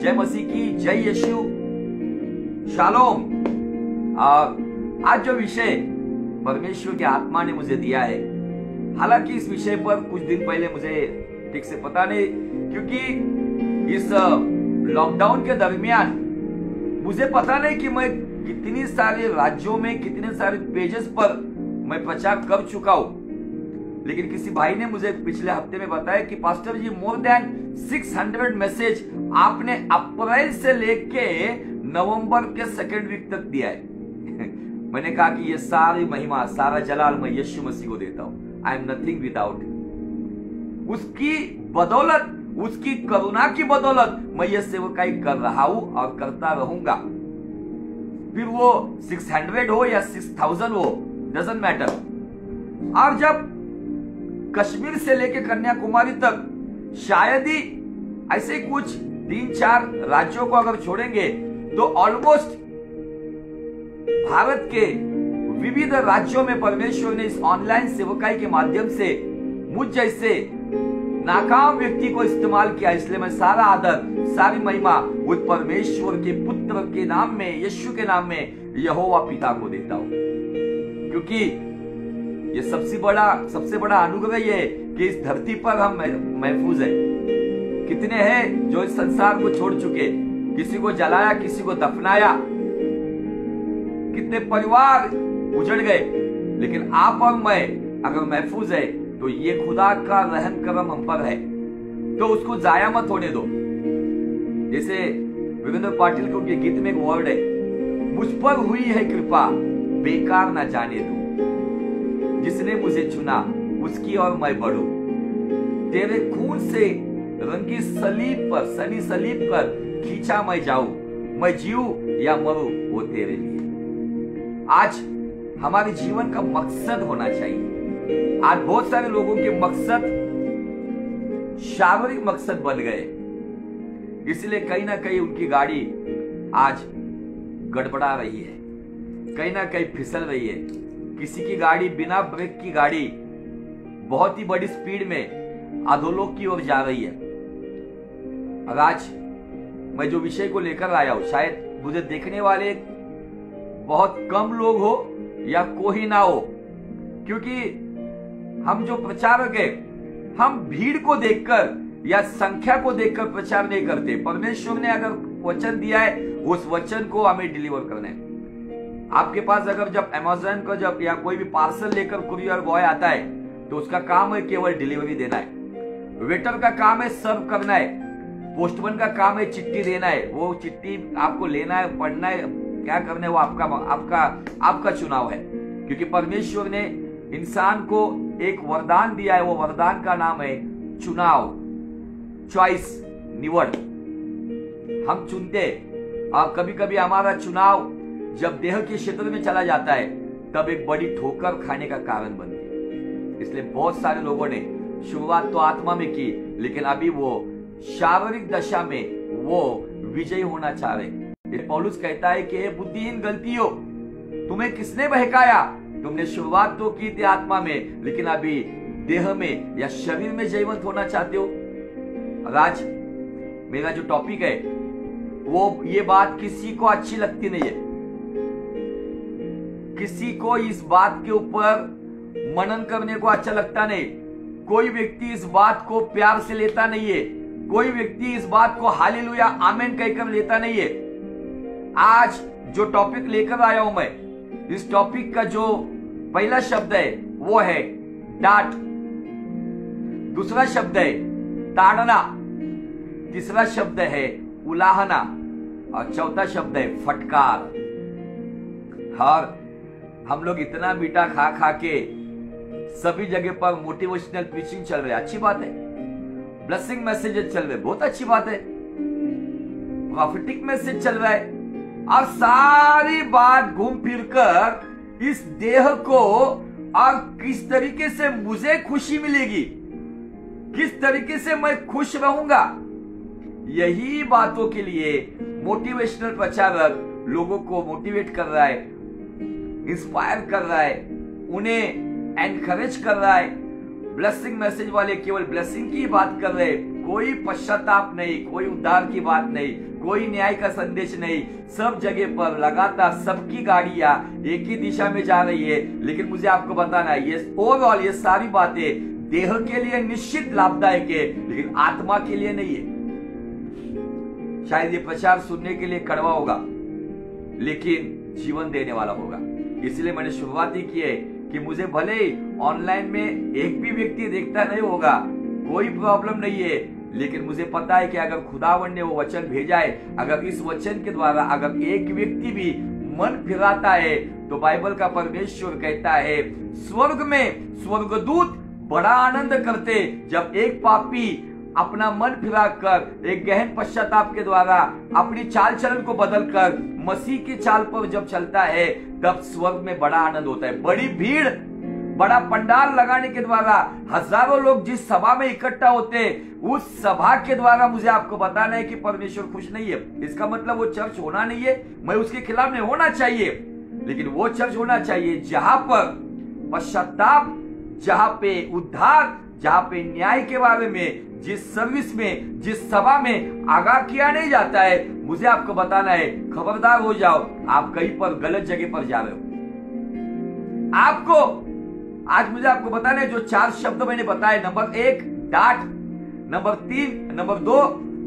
जय मसीह की, जय यीशु। शालोम आज जो विषय परमेश्वर की आत्मा ने मुझे दिया है, हालाँकि इस विषय पर कुछ दिन पहले मुझे ठीक से पता नहीं, क्योंकि इस लॉकडाउन के दरमियान मुझे पता नहीं कि मैं कितनी सारे राज्यों में, कितने सारे पेजेस पर मैं प्रचार कर चुका हूँ। लेकिन किसी भाई ने मुझे पिछले हफ़्ते में बताया कि pastor ji more than 600 message आपने अप्रैल से लेके नवंबर के सेकेंड वीक तक दिया है। मैंने कहा कि ये सारी महिमा, सारा जलाल मैं यीशु मसीह को देता हूँ। आई एम नथिंग विदाउट उसकी बदौलत, उसकी करुणा की बदौलत मैं ये सेवकाई कर रहा हूँ और करता रहूँगा। फिर वो 600 हो या 6000 हो डजेंट मैटर और जब कश्मीर से लेकर कन्याकुमारी तक। शायद ही ऐसे कुछ तीन चार राज्यों को अगर छोड़ेंगे तो ऑलमोस्ट भारत के विविध राज्यों में परमेश्वर ने इस ऑनलाइन सेवकाई के माध्यम से मुझ जैसे नाकाम व्यक्ति को इस्तेमाल किया। इसलिए मैं सारा आदर, सारी महिमा उस परमेश्वर के पुत्र के नाम में, यीशु के नाम में यहोवा पिता को देता हूँ। क्योंकि ये सबसे बड़ा सबसे बड़ा ये है कि इस धरती पर हम महफूज है। कितने हैं जो इस संसार को छोड़ चुके, किसी को जलाया, किसी को दफनाया। कितने परिवार उजड़ गए, लेकिन आप और मैं अगर महफूज है तो ये खुदा का रहम करम हम पर है। तो उसको जाया मत होने दो। जैसे विवेंद्र पाटिल को के गीत में एक वर्ड है, मुझ पर हुई है कृपा, बेकार ना जाने दो। जिसने मुझे चुना, उसकी और मैं बढ़ू। तेरे खून से रंगी सलीब पर, सनी सलीब पर खींचा मैं जाऊँ। मैं जीव या मरू, वो तेरे लिए। आज हमारे जीवन का मकसद होना चाहिए। आज बहुत सारे लोगों के मकसद, शारीरिक मकसद बन गए। इसलिए कहीं ना कहीं उनकी गाड़ी आज गड़बड़ा रही है। कहीं ना कहीं फिसल रही है। किसी की गाड़ी बिना ब्रेक की गाड़ी बहुत ही बड़ी स्पीड में अधोलोक की ओर जा रही है। और आज मैं जो विषय को लेकर आया हूँ, शायद मुझे देखने वाले बहुत कम लोग हो या कोई ना हो, क्योंकि हम जो प्रचारक है, हम भीड़ को देखकर या संख्या को देखकर प्रचार नहीं करते। परमेश्वर ने अगर वचन दिया है, उस वचन को हमें डिलीवर करना है। आपके पास अगर जब अमेजोन का जब या कोई भी पार्सल लेकर कुरियर बॉय आता है तो उसका काम है केवल डिलीवरी देना है। वेटर का काम है सर्व करना है। पोस्टमैन का काम है चिट्ठी देना है। वो चिट्ठी आपको लेना है, पढ़ना है, क्या करना है वो आपका आपका आपका चुनाव है। क्योंकि परमेश्वर ने इंसान को एक वरदान दिया है, वो वरदान का नाम है चुनाव। चॉइस निवड हम चुनते और कभी कभी हमारा चुनाव जब देह के क्षेत्र में चला जाता है, तब एक बड़ी ठोकर खाने का कारण बनती है। इसलिए बहुत सारे लोगों ने शुरुआत तो आत्मा में की, लेकिन अभी वो शारीरिक दशा में वो विजयी होना चाह रहे पौलुस कहता है कि बुद्धिहीन गलतियों, तुम्हें किसने बहकाया? तुमने शुरुआत तो की थी आत्मा में, लेकिन अभी देह में या शरीर में जयवंत होना चाहते हो? राज मेरा जो टॉपिक है, वो ये बात किसी को अच्छी लगती नहीं है। किसी को इस बात के ऊपर मनन करने को अच्छा लगता नहीं। कोई व्यक्ति इस बात को प्यार से लेता नहीं है। कोई व्यक्ति इस बात को हालेलुया, आमेन कहकर लेता नहीं है। आज जो टॉपिक लेकर आया हूँ मैं, इस टॉपिक का जो पहला शब्द है, वो है डांट। दूसरा शब्द है ताड़ना। तीसरा शब्द है उलाहना। और चौथा शब्द है फटकार। और हम लोग इतना मीठा खा खा के सभी जगह पर मोटिवेशनल प्रीचिंग चल रही अच्छी बात है। ब्लेसिंग मैसेजेस चल रहे बहुत अच्छी बात है। प्रॉफिटिक मैसेज चल रहा है। और सारी बात घूम फिर कर इस देह को और किस तरीके से मुझे खुशी मिलेगी, किस तरीके से मैं खुश रहूँगा, यही बातों के लिए मोटिवेशनल प्रचारक लोगों को मोटिवेट कर रहा है। इंस्पायर कर रहा है, उन्हें एनकरेज कर रहा है ब्लेसिंग मैसेज वाले केवल ब्लेसिंग की बात कर रहे कोई पश्चाताप नहीं, कोई उद्धार की बात नहीं, कोई न्याय का संदेश नहीं। सब जगह पर लगातार सबकी गाड़ियाँ एक ही दिशा में जा रही है। लेकिन मुझे आपको बताना है, ये ओवरऑल ये सारी बातें देह के लिए निश्चित लाभदायक है, लेकिन आत्मा के लिए नहीं है। शायद ये प्रचार सुनने के लिए कड़वा होगा, लेकिन जीवन देने वाला होगा। इसलिए मैंने शुरुआत ही की है कि मुझे भले ही ऑनलाइन में एक भी व्यक्ति देखता नहीं होगा, कोई प्रॉब्लम नहीं है। लेकिन मुझे पता है कि अगर खुदावन ने वो वचन भेजा है, अगर इस वचन के द्वारा अगर एक व्यक्ति भी मन फिराता है तो बाइबल का परमेश्वर कहता है, स्वर्ग में स्वर्गदूत बड़ा आनंद करते जब एक पापी अपना मन फिरा कर, एक गहन पश्चाताप के द्वारा अपनी चाल चलन को बदलकर मसीह की चाल पर जब चलता है, तब स्वर्ग में बड़ा आनंद होता है। बड़ी भीड़, बड़ा पंडाल लगाने के द्वारा, हज़ारों लोग जिस सभा में इकट्ठा होते, उस सभा के द्वारा मुझे आपको बताना है कि परमेश्वर खुश नहीं है। इसका मतलब वो चर्च होना नहीं है, मैं उसके खिलाफ नहीं होना चाहिए। लेकिन वो चर्च होना चाहिए जहाँ पर पश्चाताप, जहाँ पे उद्धार, जहाँ पे न्याय के बारे में जिस सर्विस में, जिस सभा में आगाह किया नहीं जाता है, मुझे आपको बताना है, खबरदार हो जाओ, आप कहीं पर गलत जगह पर जा रहे हो। आपको, आज मुझे आपको बताना है, जो चार शब्द मैंने बताए, नंबर एक, डांट, नंबर तीन, नंबर दो,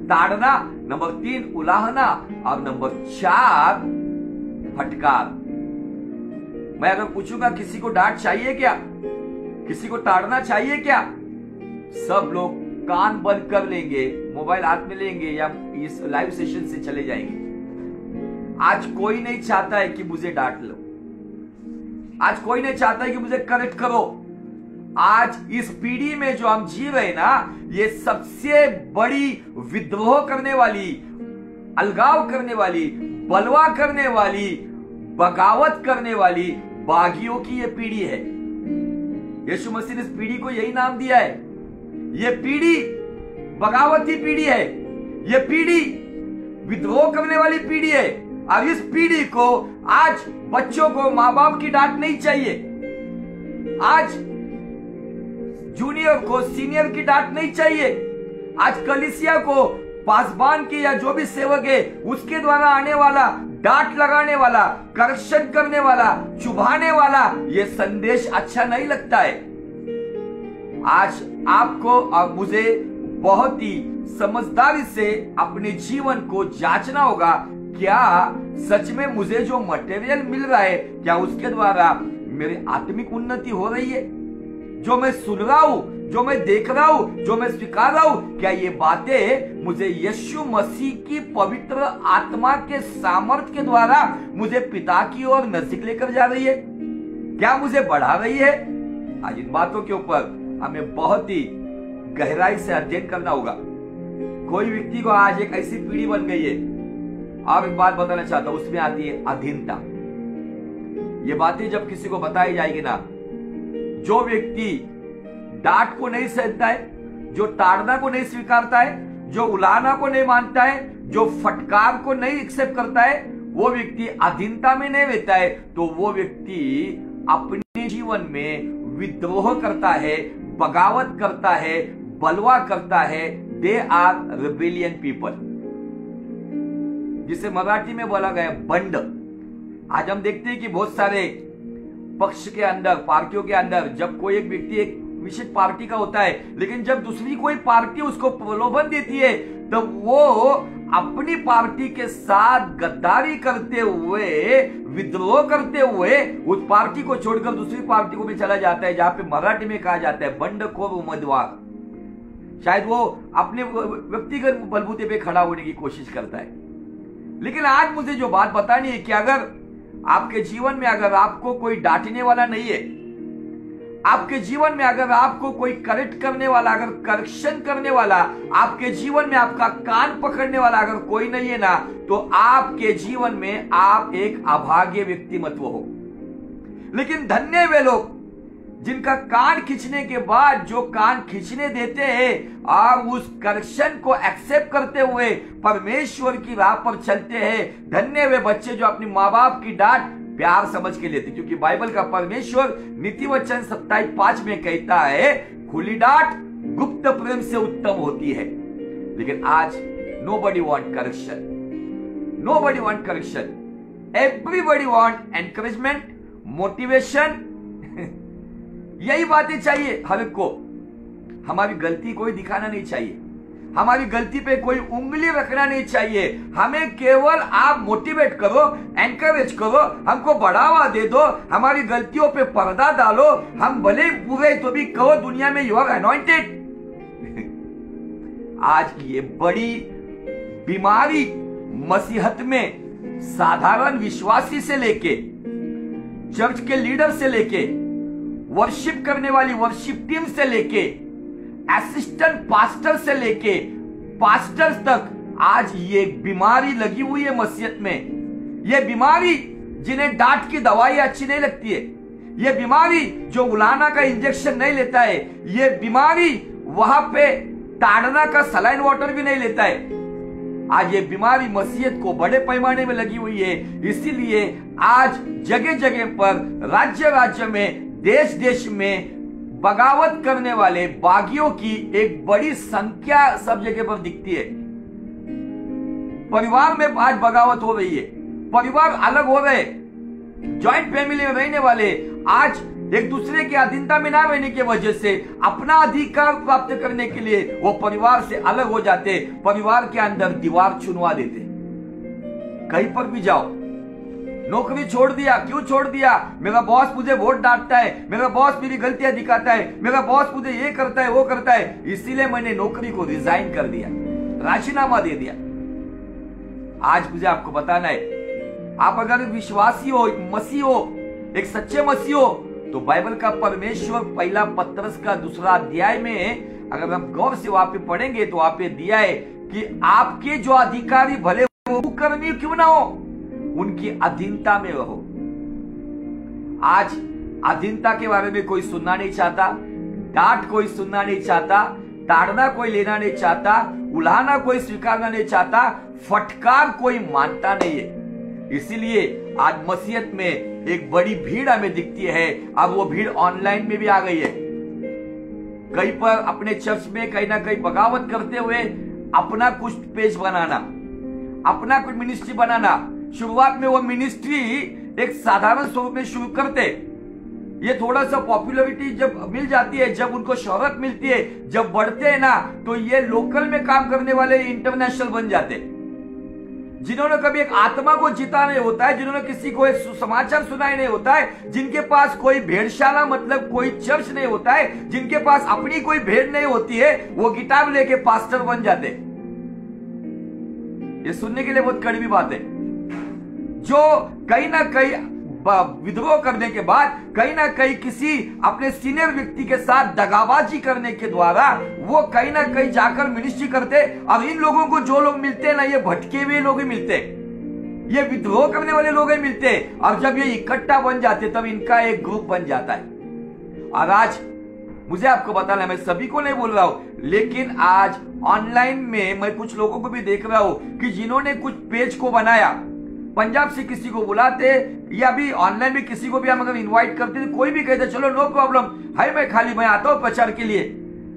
ताड़ना, नंबर तीन, उलाहना, और नंबर चार, फटकार। मैं अगर पूछूँगा, किसी को डांट चाहिए क्या? किसी को ताड़ना चाहिए क्या? सब लोग कान बंद कर लेंगे, मोबाइल हाथ में लेंगे या इस लाइव सेशन से चले जाएँगे। आज कोई नहीं चाहता है कि मुझे डांट लो। आज कोई नहीं चाहता है कि मुझे करेक्ट करो। आज इस पीढ़ी में जो हम जी रहे ना, ये सबसे बड़ी विद्रोह करने वाली, अलगाव करने वाली, बलवा करने वाली, बगावत करने वाली बागियों की ये पीढ़ी है। यीशु मसीह ने इस पीढ़ी को यही नाम दिया है। ये पीढ़ी बगावती पीढ़ी है। ये पीढ़ी विद्रोह करने वाली पीढ़ी है। और इस पीढ़ी को आज बच्चों को माँ बाप की डांट नहीं चाहिए। आज जूनियर को, सीनियर की डांट नहीं चाहिए। आज कलिसिया को पासबान की या जो भी सेवक है, उसके द्वारा आने वाला, डांट लगाने वाला करेक्शन करने वाला, चुभाने वाला, ये संदेश अच्छा नहीं लगता है। आज आपको और मुझे बहुत ही समझदारी से अपने जीवन को जांचना होगा। क्या सच में मुझे जो मटेरियल मिल रहा है, क्या उसके द्वारा मेरी आत्मिक उन्नति हो रही है? जो मैं सुन रहा हूँ, जो मैं देख रहा हूँ, जो मैं स्वीकार रहा हूँ, क्या ये बातें मुझे यीशु मसीह की पवित्र आत्मा के सामर्थ्य के द्वारा मुझे पिता की ओर नज़दीक लेकर जा रही है? क्या मुझे बढ़ा रही है? आज इन बातों के ऊपर हमें बहुत ही गहराई से अध्ययन करना होगा। कोई व्यक्ति को आज एक ऐसी पीढ़ी बन गई है, आप एक बात बताना चाहता हूँ, उसमें आती है अधीनता। ये बातें जब किसी को बताई जाएगी ना, जो व्यक्ति डांट को नहीं सहता है, जो ताड़ना को नहीं स्वीकारता है, जो उलाना को नहीं मानता है, जो फटकार को नहीं एक्सेप्ट करता है, वो व्यक्ति अधीनता में नहीं रहता है तो वो व्यक्ति अपने जीवन में विद्रोह करता है बगावत करता है, बलवा करता है दे आर रिबिलियन पीपल जिसे मराठी में बोला गया बंड। आज हम देखते हैं कि बहुत सारे पक्ष के अंदर, पार्टियों के अंदर, जब कोई एक व्यक्ति एक विशेष पार्टी का होता है, लेकिन जब दूसरी कोई पार्टी उसको प्रलोभन देती है तो वो अपनी पार्टी के साथ गद्दारी करते हुए, विद्रोह करते हुए, उस पार्टी को छोड़कर दूसरी पार्टी को भी चला जाता है, जहाँ पे मराठी में कहा जाता है, बंडखोर उम्मीदवार। शायद वो अपने व्यक्तिगत बलबूते पे खड़ा होने की कोशिश करता है। लेकिन आज मुझे जो बात बतानी है कि अगर आपके जीवन में अगर आपको कोई डांटने वाला नहीं है आपके जीवन में अगर आपको कोई करेक्ट करने वाला, अगर करेक्शन करने वाला, आपके जीवन में आपका कान पकड़ने वाला अगर कोई नहीं है ना तो आपके जीवन में आप एक अभाग्य व्यक्तिमत्व हो। लेकिन धन्य वे लोग, जिनका कान खींचने के बाद जो कान खींचने देते हैं और उस करेक्शन को एक्सेप्ट करते हुए परमेश्वर की राह पर चलते हैं। धन्य वे बच्चे जो अपनी माँ बाप की डांट प्यार समझ के लेते, क्योंकि बाइबल का परमेश्वर नीति वचन सत्ताईस पाँच में कहता है, खुली डांट गुप्त प्रेम से उत्तम होती है। लेकिन आज nobody want correction nobody want correction everybody want encouragement motivation यही बातें चाहिए हर को। हमारी गलती कोई दिखाना नहीं चाहिए। हमारी गलती पे कोई उंगली रखना नहीं चाहिए। हमें केवल आप मोटिवेट करो एनकरेज करो, हमको बढ़ावा दे दो, हमारी गलतियों पे पर्दा डालो, हम भले बुरे तो भी कहो दुनिया में यू आर अनॉइंटेड आज की ये बड़ी बीमारी मसीहत में साधारण विश्वासी से लेके, चर्च के लीडर से लेके वर्शिप करने वाली वर्शिप टीम से लेके असिस्टेंट पास्टर से लेके पास्टर तक, आज ये बीमारी लगी हुई है मसीहत में। ये बीमारी जिन्हें डांट की दवाई अच्छी नहीं लगती है, ये बीमारी जो उलाना का इंजेक्शन नहीं लेता है, ये बीमारी वहाँ पे ताड़ना का सलाइन वाटर भी नहीं लेता है। आज ये बीमारी मसीहत को बड़े पैमाने में लगी हुई है, इसीलिए आज जगह जगह पर राज्य राज्य में देश देश में बगावत करने वाले बागियों की एक बड़ी संख्या सब जगह पर दिखती है। परिवार में आज बगावत हो रही है। परिवार अलग हो रहे ज्वाइंट फैमिली में रहने वाले आज एक दूसरे की अधीनता में ना रहने की वजह से अपना अधिकार प्राप्त करने के लिए वो परिवार से अलग हो जाते परिवार के अंदर दीवार चुनवा देते कहीं पर भी जाओ नौकरी छोड़ दिया, क्यों छोड़ दिया? मेरा बॉस मुझे वोट डांटता है, मेरा बॉस मेरी गलतियाँ दिखाता है, मेरा बॉस मुझे ये करता है, वो करता है। इसीलिए मैंने नौकरी को रिजाइन कर दिया, राजीनामा दे दिया। आज मुझे आपको बताना है, आप अगर विश्वासी हो, मसीह हो, एक सच्चे मसीह हो तो बाइबल का परमेश्वर पहला पत्रस का दूसरा अध्याय में, अगर हम गौर से वहाँ पे पढ़ेंगे तो वहाँ पे दिया है कि आपके जो अधिकारी भले वो कर्मी क्यों ना हो उनकी अधीनता में रहो। आज अधीनता के बारे में कोई सुनना नहीं चाहता, डांट कोई सुनना नहीं चाहता, ताड़ना कोई लेना नहीं चाहता उलाना कोई स्वीकारना नहीं चाहता, फटकार कोई मानता नहीं है। इसीलिए आज मसीहत में एक बड़ी भीड़ हमें दिखती है। अब वो भीड़ ऑनलाइन में भी आ गई है। कहीं पर अपने चर्च में कहीं ना कहीं बगावत करते हुए अपना कुछ पेज बनाना, अपना कुछ मिनिस्ट्री बनाना शुरुआत में वो मिनिस्ट्री एक साधारण स्वरूप में शुरू करते। ये थोड़ा सा पॉपुलरिटी जब मिल जाती है, जब उनको शोहरत मिलती है, जब बढ़ते हैं ना तो ये लोकल में काम करने वाले इंटरनेशनल बन जाते। जिन्होंने कभी एक आत्मा को जीता नहीं होता है, जिन्होंने किसी को एक समाचार सुनाई नहीं होता है, जिनके पास कोई भेड़शाला मतलब कोई चर्च नहीं होता है, जिनके पास अपनी कोई भेड़ नहीं होती है, वो गिटार लेके पास्टर बन जाते। ये सुनने के लिए बहुत कड़वी बात है। जो कहीं ना कहीं विद्रोह करने के बाद कहीं ना कहीं किसी अपने सीनियर व्यक्ति के साथ दगाबाजी करने के द्वारा वो कहीं ना कहीं जाकर मिनिस्ट्री करते और इन लोगों को जो लोग मिलते हैं ना, ये भटके हुए लोग ही मिलते। ये विद्रोह करने वाले लोग ही मिलते। और जब ये इकट्ठा बन जाते, तब इनका एक ग्रुप बन जाता है। और आज मुझे आपको बताना मैं सभी को नहीं बोल रहा हूँ, लेकिन आज ऑनलाइन में मैं कुछ लोगों को भी देख रहा हूँ कि जिन्होंने कुछ पेज को बनाया। पंजाब से किसी को बुलाते या भी ऑनलाइन में किसी को भी हम अगर इन्वाइट करते तो कोई भी कहते, चलो नो प्रॉब्लम है मैं खाली, मैं आता हूँ प्रचार के लिए.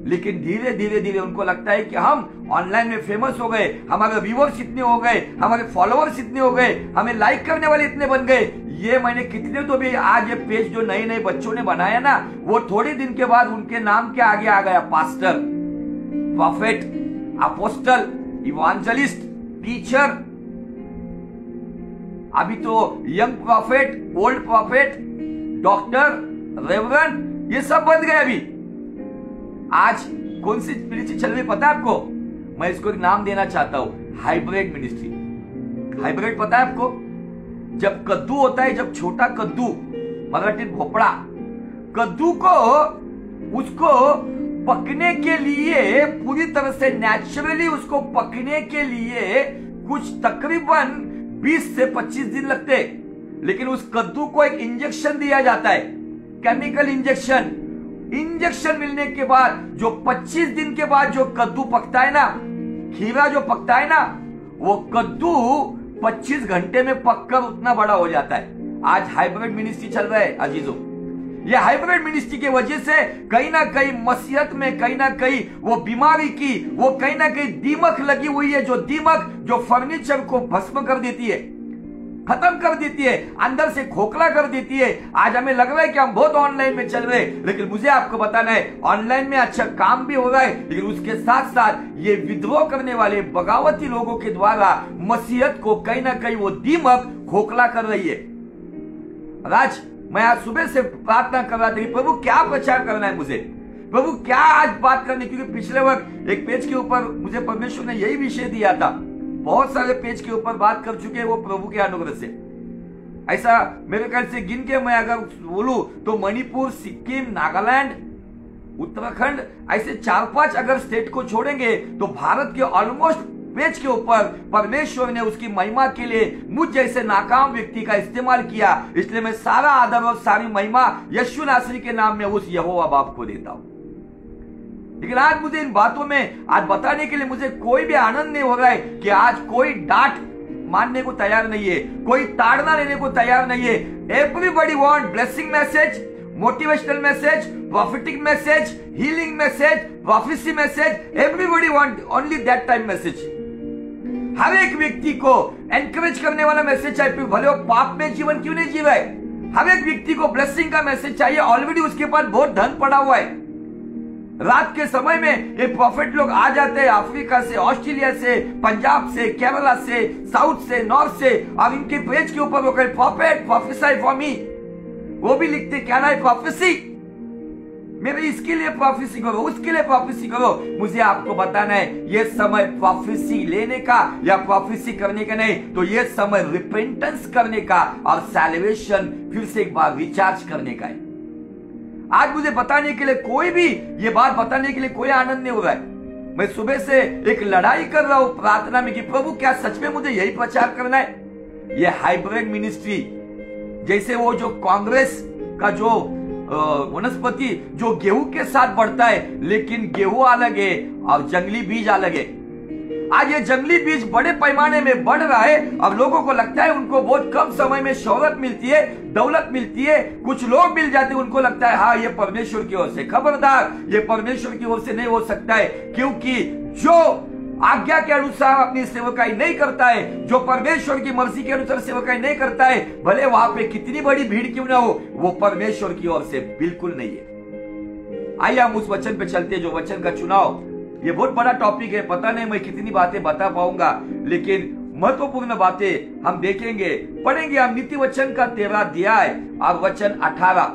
लेकिन धीरे धीरे धीरे उनको लगता है कि हम ऑनलाइन में फ़ेमस हो गए हमारे व्यूवर्स इतने हो गए हमारे फॉलोअर्स इतने हो गए, हमें लाइक करने वाले इतने बन गए। ये मैंने कितने तो भी आज ये पेज जो नए नए बच्चों ने बनाया ना, वो थोड़े दिन के बाद उनके नाम के आगे आ गया pastor prophet apostle evangelist teacher अभी तो young prophet, old prophet, doctor reverend ये सब बन गए अभी। आज कौन सी मिनिस्ट्री चल रही पता है आपको? मैं इसको एक नाम देना चाहता हूँ, हाइब्रिड मिनिस्ट्री। हाइब्रिड पता है आपको? जब कद्दू होता है, जब छोटा कद्दू मराठी भोपड़ा, कद्दू को, उसको पकने के लिए पूरी तरह से नेचुरली उसको पकने के लिए कुछ तकरीबन 20 से 25 दिन लगते लेकिन उस कद्दू को एक इंजेक्शन दिया जाता है। Chemical injection. इंजेक्शन मिलने के बाद जो 25 दिन के बाद जो कद्दू पकता है ना, खीरा जो पकता है ना, वो कद्दू 25 घंटे में पककर उतना बड़ा हो जाता है। आज हाइब्रिड मिनिस्ट्री चल रहा है, अजीजों। ये हाइब्रिड मिनिस्ट्री की वजह से कहीं ना कहीं मसीहत में कहीं ना कहीं वो बीमारी की, वो कहीं ना कहीं दीमक लगी हुई है, जो दीमक, जो फर्नीचर को भस्म कर देती है, खत्म कर देती है, अंदर से खोखला कर देती है। आज हमें लग रहा है कि हम बहुत ऑनलाइन में चल रहे लेकिन मुझे आपको बताना है, ऑनलाइन में अच्छा काम भी हो रहा है, लेकिन उसके साथ साथ ये विद्रोह करने वाले बगावती लोगों के द्वारा मसीहत को कहीं ना कहीं वो दीमक खोखला कर रही है। राज मैं आज सुबह से प्रार्थना कर रहा था प्रभु क्या प्रचार करना है मुझे? प्रभु क्या आज बात करनी क्योंकि पिछले वक्त एक पेज के ऊपर मुझे परमेश्वर ने यही विषय दिया था। बहुत सारे पेज के ऊपर बात कर चुके हैं वो प्रभु के अनुग्रह से। ऐसा मेरे ख्याल से गिन के मैं अगर बोलू तो मणिपुर, सिक्किम, नागालैंड, उत्तराखंड, ऐसे चार पाँच अगर स्टेट को छोड़ेंगे तो भारत के ऑलमोस्ट पेज के ऊपर परमेश्वर ने उसकी महिमा के लिए मुझ जैसे नाकाम व्यक्ति का इस्तेमाल किया। इसलिए मैं सारा आदर और सारी महिमा यशु नासरी के नाम में उस यहोवा बाप को देता हूँ। लेकिन आज मुझे इन बातों में, आज बताने के लिए मुझे कोई भी आनंद नहीं हो रहा है कि आज कोई डांट मानने को तैयार नहीं है, कोई ताड़ना लेने को तैयार नहीं है। Everybody want blessing message motivational message prophetic message healing message prophecy message everybody want only that time message हर एक व्यक्ति को एनकरेज करने वाला मैसेज चाहिए भले वो पाप में जीवन क्यों नहीं जी रहा है हर एक व्यक्ति को ब्लेसिंग का मैसेज चाहिए। ऑलरेडी उसके पास बहुत धन पड़ा हुआ है। रात के समय में ये प्रॉफिट लोग आ जाते हैं अफ्रीका से, ऑस्ट्रेलिया से, पंजाब से, केरला से, साउथ से नॉर्थ से, और इनके पेज के ऊपर वो कहे प्रॉफिट प्रोफेसाई फॉर मी वो भी लिखते क्या ना है प्रोफेसी मेरे इसके लिए प्रोफेसी करो, उसके लिए प्रोफेसी करो। मुझे आपको बताना है, ये समय प्रोफेसी लेने का या प्रोफेसी करने का नहीं तो ये समय रिपेंटेंस करने का और सेलिब्रेशन फिर से एक बार रिचार्ज करने का है। आज मुझे बताने के लिए कोई भी, ये बात बताने के लिए कोई आनंद नहीं हो रहा है। मैं सुबह से एक लड़ाई कर रहा हूँ, प्रार्थना में कि प्रभु, क्या सच में मुझे यही प्रचार करना है? ये हाइब्रिड मिनिस्ट्री जैसे वो जो कांग्रेस का जो वनस्पति जो गेहूँ के साथ बढ़ता है, लेकिन गेहूँ अलग है और जंगली बीज अलग है। आज ये जंगली बीज बड़े पैमाने में बढ़ रहा है, अब लोगों को लगता है उनको बहुत कम समय में शोहरत मिलती है, दौलत मिलती है, कुछ लोग मिल जाते हैं, उनको लगता है हाँ ये परमेश्वर की ओर से खबरदार, ये परमेश्वर की ओर से नहीं हो सकता है, क्योंकि जो आज्ञा के अनुसार अपनी सेवकाई नहीं करता है, जो परमेश्वर की मर्ज़ी के अनुसार सेवकाई नहीं करता है, भले वहाँ पे कितनी बड़ी भीड़ क्यों ना हो, वो परमेश्वर की ओर से बिल्कुल नहीं है। आइए हम उस वचन पे चलते हैं, जो वचन का चुनाव। ये बहुत बड़ा टॉपिक है, पता नहीं मैं कितनी बातें बता पाऊँगा, लेकिन महत्वपूर्ण बातें हम देखेंगे। पढ़ेंगे हम नीति वचन का तेरह दिया है और वचन अठारह।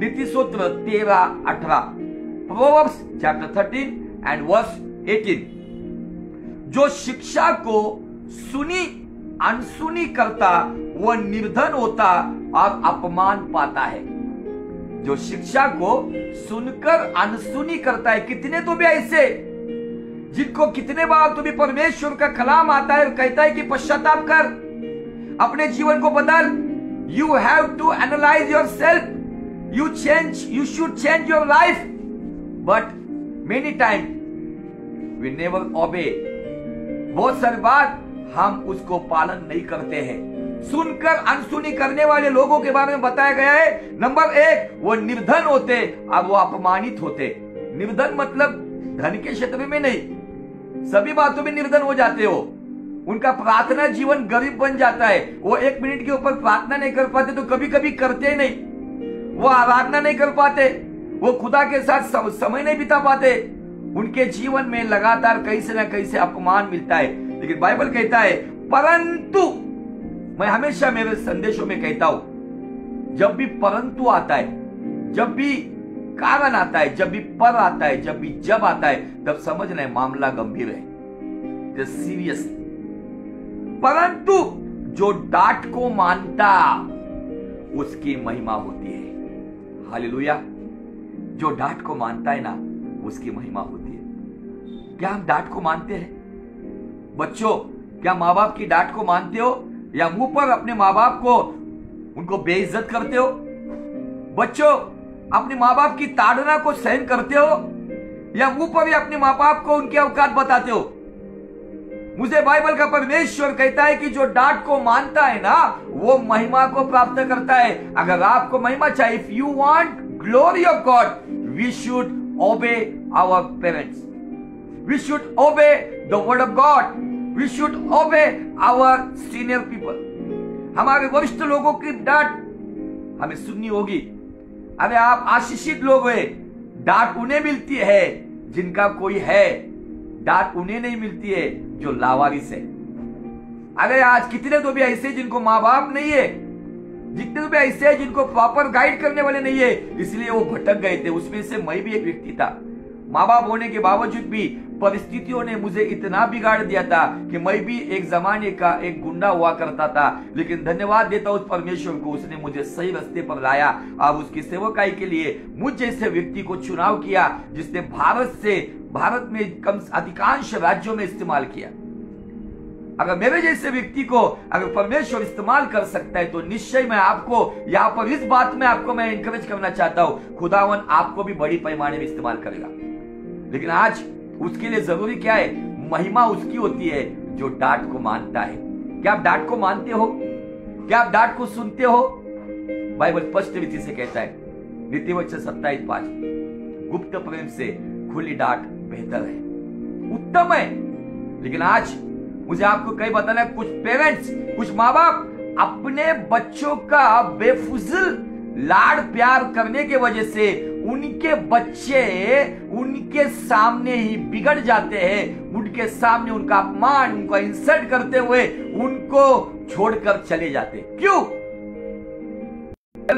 नीति सूत्र तेरह अठारह proverbs chapter thirteen and verse eighteen जो शिक्षा को सुनी, अनसुनी करता, वह निर्धन होता और अपमान पाता है। जो शिक्षा को सुनकर, अनसुनी करता है, कितने तो भी ऐसे, जिनको कितने बार तो भी परमेश्वर का कलाम आता है और कहता है कि पश्चाताप कर, अपने जीवन को बदल। You have to analyse yourself you change you should change your life but many time we never obey बहुत सारी बात हम उसको पालन नहीं करते हैं। सुनकर, अनसुनी करने वाले लोगों के बारे में बताया गया है। नंबर एक, वो निर्धन होते और वो अपमानित होते। निर्धन मतलब धन के क्षेत्र में नहीं। सभी बातों में निर्धन हो जाते हो। उनका प्रार्थना जीवन गरीब बन जाता है। वो एक मिनट के ऊपर प्रार्थना नहीं कर पाते तो कभी कभी करते नहीं। वो आराधना नहीं कर पाते। वो खुदा के साथ समय नहीं बिता पाते। उनके जीवन में लगातार कहीं से ना कहीं से अपमान मिलता है। लेकिन बाइबल कहता है, परंतु मैं हमेशा मेरे संदेशों में कहता हूँ, जब भी परंतु आता है, जब भी कारण आता है, जब भी पर आता है, जब भी जब आता है, तब समझना है मामला गंभीर है। सीरियस परंतु जो डांट को मानता, उसकी महिमा होती है। हालेलुया जो डांट को मानता है ना, उसकी महिमा होती है। क्या हम डांट को मानते हैं? बच्चों, क्या माँ बाप की डांट को मानते हो? या मुँह पर अपने माँ बाप को, उनको बेइज्जत करते हो? बच्चों, अपने माँ बाप की ताड़ना को सहन करते हो? या मुँह पर ही अपने माँ बाप को उनके अवकात बताते हो? मुझे बाइबल का परमेश्वर कहता है कि जो डांट को मानता है ना, वो महिमा को प्राप्त करता है। अगर आपको महिमा चाहिए if you want glory of God we should obey our parents we should obey the word of God we should obey our senior people हमारे वरिष्ठ लोगों की डांट हमें सुननी होगी। अरे आप आशीषित लोग हैं। डांट उन्हें मिलती है जिनका कोई है। डांट उन्हें नहीं मिलती है जो लावारिस है। अरे आज कितने तो भी ऐसे जिनको माँ बाप नहीं है। जितने तो भी ऐसे हैं जिनको प्रॉपर गाइड करने वाले नहीं है। इसलिए वो भटक गए थे। उसमें से मैं भी एक व्यक्ति था। माँ बाप होने के बावजूद भी परिस्थितियों ने मुझे इतना बिगाड़ दिया था कि मैं भी एक जमाने का एक गुंडा हुआ करता था। लेकिन धन्यवाद देता उस परमेश्वर को, उसने मुझे सही रास्ते पर लाया और उसकी सेवकाई के लिए मुझ जैसे व्यक्ति को चुनाव किया, जिसने भारत से, भारत में कम अधिकांश राज्यों में इस्तेमाल किया। अगर मेरे जैसे व्यक्ति को अगर परमेश्वर इस्तेमाल कर सकता है तो निश्चय मैं आपको, यहाँ पर इस बात में आपको मैं इंकरेज करना चाहता हूँ, खुदावन आपको भी बड़ी पैमाने में इस्तेमाल करेगा। लेकिन आज उसके लिए ज़रूरी क्या है? महिमा उसकी होती है जो डांट को मानता है। क्या आप डांट को मानते हो? क्या आप डांट को सुनते हो? बाइबल स्पष्ट रीति से कहता है नीति वचन सत्ताईस पाँच, गुप्त प्रेम से खुली डांट बेहतर है। उत्तम है। लेकिन आज मुझे आपको कई बताना है, कुछ पेरेंट्स, कुछ माँ बाप अपने बच्चों का बेफुजल लाड़ प्यार करने के वजह से उनके बच्चे उनके सामने ही बिगड़ जाते हैं। उनके सामने उनका अपमान, उनका इंसल्ट करते हुए उनको छोड़कर चले जाते। क्यों?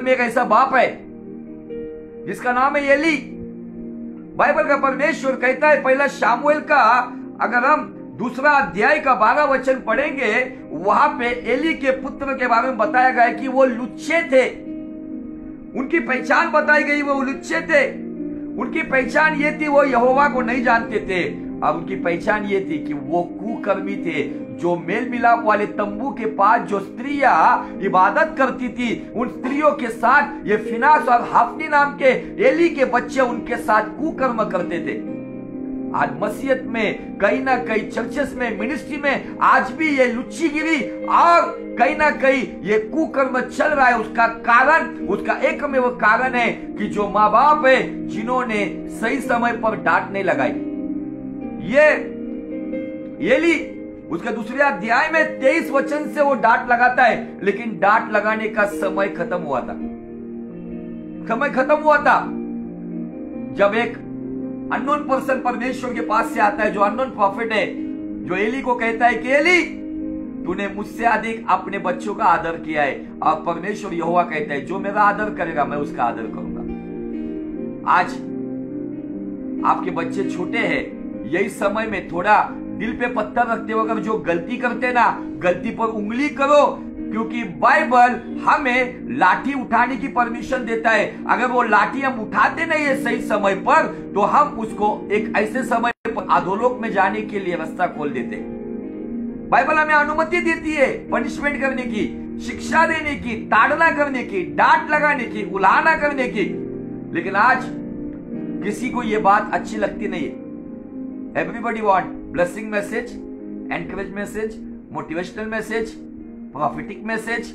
में एक ऐसा बाप है, जिसका नाम है एली। बाइबल का परमेश्वर कहता है, पहला शामुएल का, अगर हम दूसरा अध्याय का बारह वचन पढ़ेंगे, वहाँ पे एली के पुत्र के बारे में बताया गया कि वो लुच्छे थे। उनकी पहचान बताई गई, वो लुच्चे थे। उनकी पहचान ये थी, वो यहोवा को नहीं जानते थे। अब उनकी पहचान ये थी कि वो कुकर्मी थे, जो मेल मिलाप वाले तंबू के पास जो स्त्रियाँ इबादत करती थी, उन स्त्रियों के साथ ये फिनास और हाफनी नाम के एली के बच्चे उनके साथ कुकर्म करते थे। आज मसीहत में, कहीं ना कहीं चर्चेस में मिनिस्ट्री में आज भी ये लुच्ची गिरी और कहीं ना कहीं ये कुकर्म चल रहा है। उसका कारण, उसका एक में वो कारण है कि जो माँ बाप है, जिन्होंने सही समय पर डांट नहीं लगाई। ये ये ली, उसके दूसरे अध्याय में तेईस वचन से वो डांट लगाता है, लेकिन डांट लगाने का समय खत्म हुआ था। समय खत्म हुआ था। जब एक अननोन पर्सन परमेश्वर के पास से आता है, जो अननोन प्रॉफिट है, जो एली को कहता है कि, एली, तूने मुझसे अधिक अपने बच्चों का आदर किया है। और परमेश्वर यहोवा कहता है, जो मेरा आदर करेगा, मैं उसका आदर करूँगा। आज आपके बच्चे छोटे हैं, यही समय में थोड़ा दिल पे पत्थर रखते हो अगर जो गलती करते ना, गलती पर उंगली करो क्योंकि बाइबल हमें लाठी उठाने की परमिशन देता है। अगर वो लाठी हम उठाते नहीं है सही समय पर तो हम उसको एक ऐसे समय पर अधोलोक में जाने के लिए रास्ता खोल देते बाइबल हमें अनुमति देती है पनिशमेंट करने की, शिक्षा देने की, ताड़ना करने की, डांट लगाने की उलाना करने की। लेकिन आज किसी को यह बात अच्छी लगती नहीं है। Everybody want blessing message encourage message motivational message prophetic message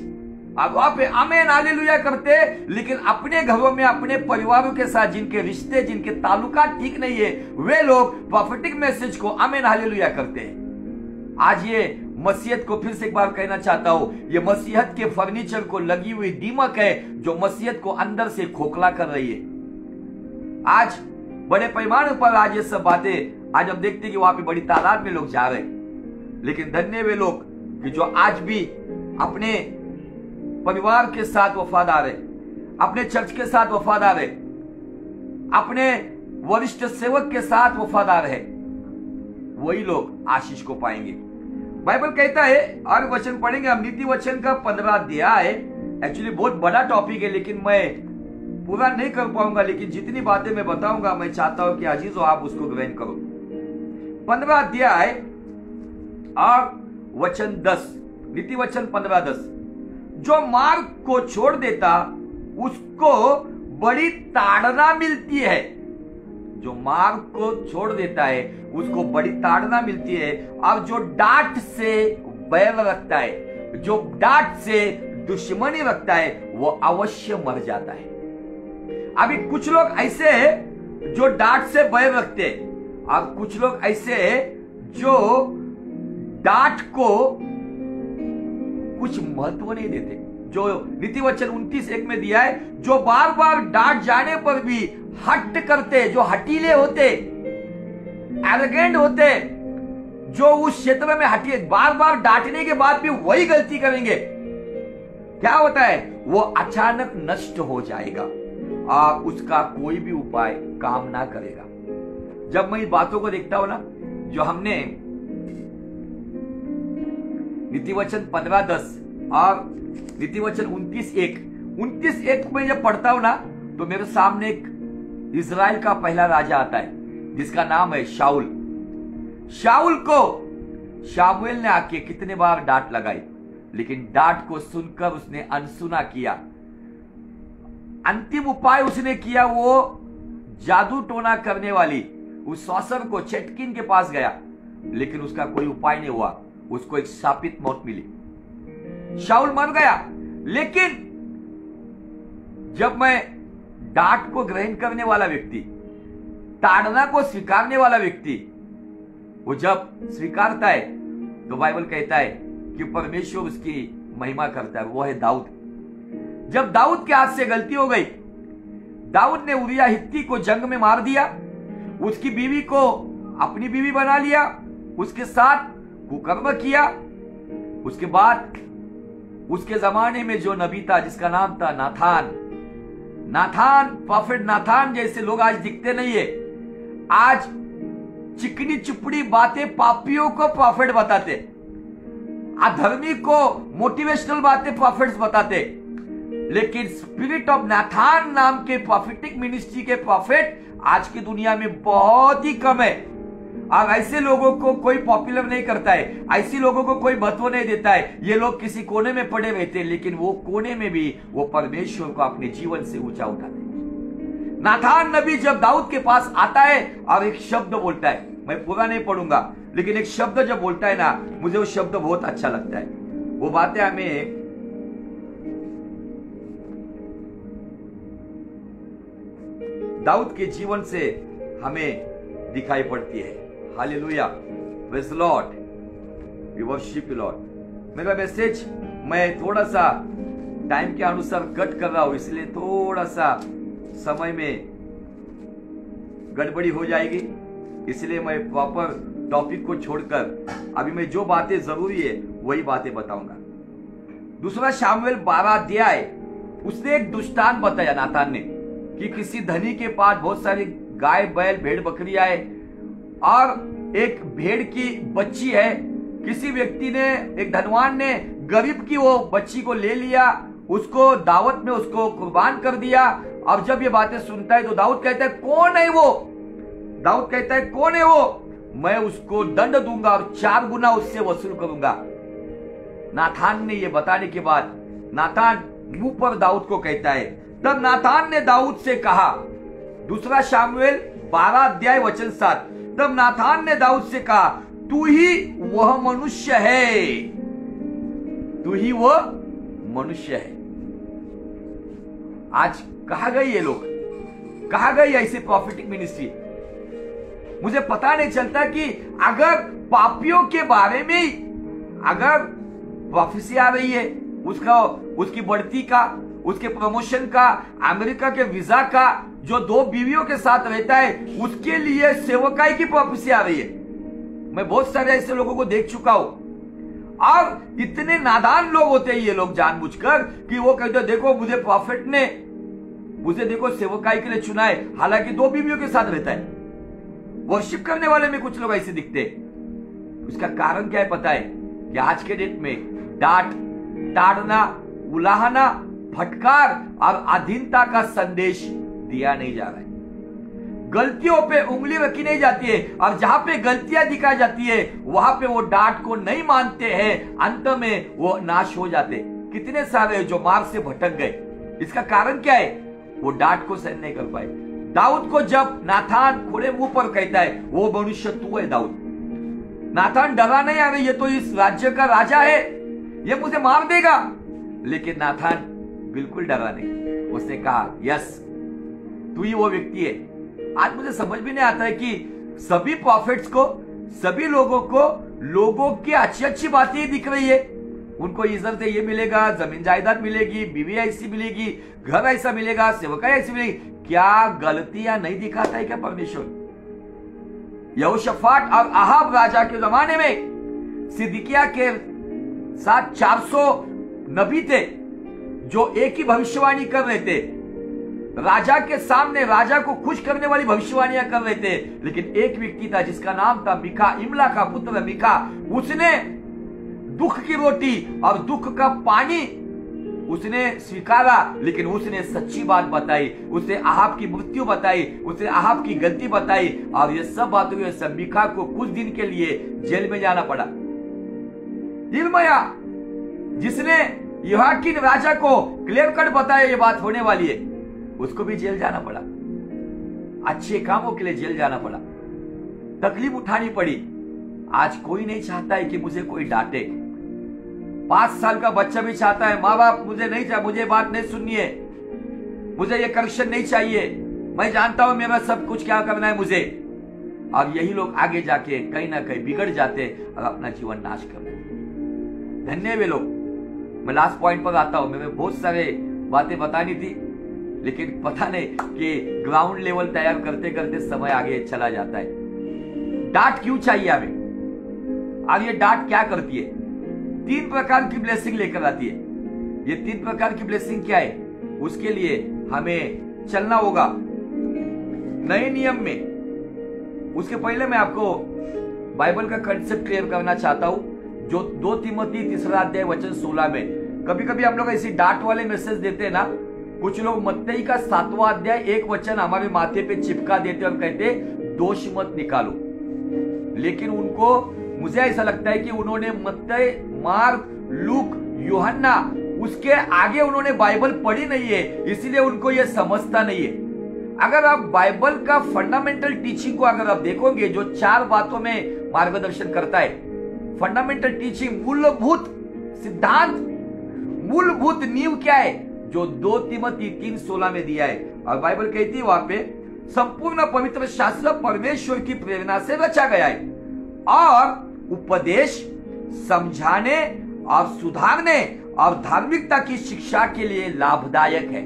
अब आप अमेन हालेलुया करते, लेकिन अपने घरों में, अपने परिवारों के साथ, जिनके रिश्ते, जिनके तालुका ठीक नहीं है, वे लोग प्रॉफिटिक मैसेज को अमेन हालेलुया करते हैं। आज ये मसीहत को फिर से एक बार कहना चाहता हूँ, ये मसीहत के फर्नीचर को लगी हुई दीमक है, जो मसीहत को अंदर से खोखला कर रही है। आज बड़े पैमाने पर आज ये सब बातें, आज हम देखते हैं कि वहाँ पे बड़ी तादाद में लोग जा रहे लेकिन धन्य वे लोग कि जो आज भी अपने परिवार के साथ वफादार है, अपने चर्च के साथ वफादार है, अपने वरिष्ठ सेवक के साथ वफादार है। वही लोग आशीष को पाएँगे। बाइबल कहता है और वचन पढ़ेंगे, हम नीति वचन का पंद्रह अध्याय एक्चुअली बहुत बड़ा टॉपिक है, लेकिन मैं पूरा नहीं कर पाऊँगा, लेकिन जितनी बातें मैं बताऊँगा, मैं चाहता हूँ कि अज़ीज़ आप उसको ग्रहण करो। पंद्रह अध्याय, और वचन दस। नीति वचन पंद्रह दस। जो मार्ग को छोड़ देता, उसको बड़ी ताड़ना मिलती है। जो मार्ग को छोड़ देता है, उसको बड़ी ताड़ना मिलती है। और जो डांट से बैर रखता है, जो डांट से दुश्मनी रखता है, वो अवश्य मर जाता है। अभी कुछ लोग ऐसे हैं जो डांट से भय रखते हैं। और कुछ लोग ऐसे हैं जो डांट को कुछ महत्व नहीं देते। जो नीति वचन उन्तीस एक में दिया है, जो बार बार डांट जाने पर भी हट करते, जो हटीले होते एरोगेंट होते, जो उस क्षेत्र में हटी बार बार डांटने के बाद भी वही गलती करेंगे। क्या होता है? वो अचानक नष्ट हो जाएगा और उसका कोई भी उपाय काम ना करेगा। जब मैं इन बातों को देखता हूँ ना, जो हमने नीति वचन पंद्रह दस और नीति वचन उन्तीस एक। उन्तीस एक में जब पढ़ता हूँ ना तो मेरे सामने एक इसराइल का पहला राजा आता है, जिसका नाम है शाउल शाउल को शामुएल ने आके कितने बार डांट लगाई, लेकिन डांट को सुनकर उसने अनसुना किया। अंतिम उपाय उसने किया वो जादू टोना करने वाली, उस सौसर को, चेटकिन के पास गया, लेकिन उसका कोई उपाय नहीं हुआ। उसको एक शापित मौत मिली। शाउल मर गया, लेकिन जब मैं डांट को ग्रहण करने वाला व्यक्ति, ताड़ना को स्वीकारने वाला व्यक्ति, वो जब स्वीकारता है तो बाइबल कहता है कि परमेश्वर उसकी महिमा करता है वो है दाऊद। जब दाऊद के हाथ से गलती हो गई, दाऊद ने उरिया हित्ती को जंग में मार दिया, उसकी बीवी को अपनी बीवी बना लिया, उसके साथ कुकर्म किया। उसके बाद, उसके जमाने में जो नबी था, जिसका नाम था नाथान। नाथान प्रॉफिट नाथान जैसे लोग आज दिखते नहीं है। आज चिकनी चुपड़ी बातें पापियों को प्रॉफिट बताते। अधर्मी को मोटिवेशनल बातें प्रॉफिट्स बताते। लेकिन स्पिरिट ऑफ़ नाथान नाम के प्रॉफिटिक मिनिस्ट्री के प्रॉफिट आज की दुनिया में बहुत ही कम है। अब ऐसे लोगों को कोई पॉपुलर नहीं करता है। ऐसे लोगों को कोई महत्व नहीं देता है। ये लोग किसी कोने में पड़े रहते हैं लेकिन वो कोने में भी वो परमेश्वर को अपने जीवन से ऊँचा उठाते नाथान नबी जब दाऊद के पास आता है और एक शब्द बोलता है, मैं पूरा नहीं पढ़ूँगा, लेकिन एक शब्द जब बोलता है ना, मुझे वो शब्द बहुत अच्छा लगता है। वो बातें हमें दाऊद के जीवन से हमें दिखाई पड़ती है। Hallelujah praise Lord we worship Lord मेरा मैसेज मैं थोड़ा सा टाइम के अनुसार कट कर रहा हूँ, इसलिए थोड़ा सा समय में गड़बड़ी हो जाएगी। इसलिए मैं प्रॉपर टॉपिक को छोड़कर अभी मैं जो बातें ज़रूरी है, वही बातें बताऊँगा। दूसरा शामिल बारह अध्याय, उसने एक दुष्टान बताया नातान ने कि किसी धनी के पास बहुत सारी गाय, बैल, भेड़, बकरियाँ है। और एक भेड़ की बच्ची है। किसी व्यक्ति ने, एक धनवान ने गरीब की वो बच्ची को ले लिया, उसको दावत में उसको कुर्बान कर दिया और जब ये बातें सुनता है तो दाऊद कहता है, कौन है वो? दाऊद कहता है, कौन है वो? मैं उसको दंड दूँगा और चार गुना उससे वसूल करूँगा। नाथान ने ये बताने के बाद, नाथान मुँह पर दाऊद को कहता है। तब नाथान ने दाऊद से कहा, दूसरा शामुएल बारह अध्याय वचन सात तब नाथान ने दाऊद से कहा, तू ही वह मनुष्य है। तू ही वह मनुष्य है। आज कहा गई ये लोग? कहा गई ऐसे प्रॉफिटिक मिनिस्ट्री मुझे पता नहीं चलता कि अगर पापियों के बारे में, अगर प्रोफेसी आ रही है, उसका, उसकी बढ़ती का, उसके प्रमोशन का, अमेरिका के वीज़ा का जो दो बीवियों के साथ रहता है, उसके लिए सेवकाई की प्रोफेसी आ रही है। मैं बहुत सारे ऐसे लोगों को देख चुका हूँ। और इतने नादान लोग होते हैं ये लोग जानबूझकर कि वो कहते देखो, मुझे प्रॉफिट ने, मुझे देखो सेवकाई के लिए चुना है। हालाँकि दो बीवियों के साथ रहता है। वर्शिप करने वाले में कुछ लोग ऐसे दिखते उसका कारण क्या है पता है? कि आज के डेट में डांट, ताड़ना, उलाहना, फटकार और अधीनता का संदेश दिया नहीं जा रहा है। गलतियों पे उंगली रखी नहीं जाती है। और जहाँ पे गलतियाँ दिखाई जाती है, वहाँ पे वो डांट को नहीं मानते हैं। अंत में वो नाश हो जाते कितने सारे जो मार्ग से भटक गए। इसका कारण क्या है? वो डांट को सहन नहीं कर पाए। दाऊद को जब नाथान खुले मुँह पर कहता है, वो मनुष्य तू है दाऊद। नाथान डरा नहीं आ रही, ये तो इस राज्य का राजा है। ये मुझे मार देगा। लेकिन नाथान बिल्कुल डरा नहीं। उसने कहा, यस तू ही वो व्यक्ति है। आज मुझे समझ भी नहीं आता है कि सभी प्रॉफिट्स को, सभी लोगों को, लोगों की अच्छी अच्छी बातें ही दिख रही है। उनको इज़्ज़त ये मिलेगा, ज़मीन जायदाद मिलेगी, बीवी ऐसी मिलेगी, घर ऐसा मिलेगा, सेवका ऐसी मिलेगी। क्या गलतियाँ नहीं दिखाता है क्या परमेश्वर? यहोशफाट और अहाब राजा के जमाने में सिद्दीकिया के साथ 400 नबी थे, जो एक ही भविष्यवाणी कर रहे थे। राजा के सामने राजा को खुश करने वाली भविष्यवाणियाँ कर रहे थे। लेकिन एक व्यक्ति था जिसका नाम था मिखा, इमला का पुत्र मिखा। उसने दुख की रोटी और दुख का पानी उसने स्वीकारा, लेकिन उसने सच्ची बात बताई उसे आहाब की मृत्यु बताई उसे आहाब की गलती बताई, और ये सब बातों में समीखा को कुछ दिन के लिए जेल में जाना पड़ा। इर्मया जिसने युहाकिन राजा को क्लियर कट बताया ये बात होने वाली है उसको भी जेल जाना पड़ा। अच्छे कामों के लिए जेल जाना पड़ा। तकलीफ़ उठानी पड़ी। आज कोई नहीं चाहता है कि मुझे कोई डांटे। पाँच साल का बच्चा भी चाहता है माँ बाप मुझे नहीं चाह, मुझे बात नहीं सुननी है। मुझे ये करेक्शन नहीं चाहिए। मैं जानता हूँ, मेरा सब कुछ क्या करना है मुझे। और यही लोग आगे जाके कहीं ना कहीं बिगड़ जाते और अपना जीवन नाश कर धन्य वे लोग। मैं लास्ट पॉइंट पर आता हूँ। मैं बहुत सारे बातें बतानी थी। लेकिन पता नहीं कि ग्राउंड लेवल तैयार करते करते समय आगे चला जाता है। डांट क्यों चाहिए हमें? अब ये डांट क्या करती है? तीन प्रकार की ब्लेसिंग लेकर आती है। ये तीन प्रकार की ब्लेसिंग क्या है? उसके लिए हमें चलना होगा। नए नियम में। उसके पहले मैं आपको बाइबल का कंसेप्ट क्लियर करना चाहता हूँ, जो दो तिमोती तीसरा अध्याय वचन सोलह में। कभी कभी हम लोग ऐसी डांट वाले मैसेज देते हैं ना कुछ लोग मत्तई का सातवां अध्याय एक वचन हमारे माथे पे चिपका देते और कहते दोष मत निकालो। लेकिन उनको, मुझे ऐसा लगता है कि उन्होंने मत्तई, मार्क, लूक, योहन्ना, उसके आगे उन्होंने बाइबल पढ़ी नहीं है, इसीलिए उनको यह समझता नहीं है। अगर आप बाइबल का फंडामेंटल टीचिंग को अगर आप देखोगे, जो चार बातों में मार्गदर्शन करता है, फंडामेंटल टीचिंग मूलभूत सिद्धांत, मूलभूत नींव क्या है? जो दो तिमती तीन सोलह में दिया है। और बाइबल कहती है वहाँ पे, संपूर्ण पवित्र शास्त्र परमेश्वर की प्रेरणा से रचा गया है। और उपदेश समझाने और सुधारने और धार्मिकता की शिक्षा के लिए लाभदायक है।